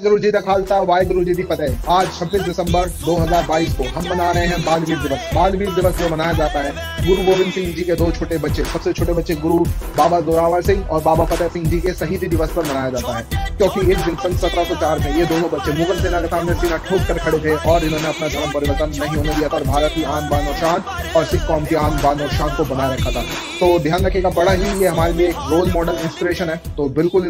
गुरु जी का खालसा, वाहगुरु जी की फतेह। आज 26 दिसंबर 2022 को हम मना रहे हैं बालवीर दिवस। बालवीर दिवस जो मनाया जाता है, गुरु गोविंद सिंह जी के दो छोटे बच्चे, सबसे छोटे बच्चे गुरु बाबा जोरावर सिंह और बाबा फतेह सिंह जी के शहीदी दिवस पर मनाया जाता है। क्योंकि इस दिन सन सत्रह में ये दोनों बच्चे मुगल सेना के सामने सीना ठोक कर खड़े थे और इन्होंने अपना धर्म परिवर्तन नहीं होने दिया था और भारत की आन बान और शान और सिख कौम की आन बान और शान को बनाए रखा था। तो ध्यान रखिएगा, बड़ा ही ये हमारे लिए एक रोल मॉडल इंस्पिरेशन है। तो बिल्कुल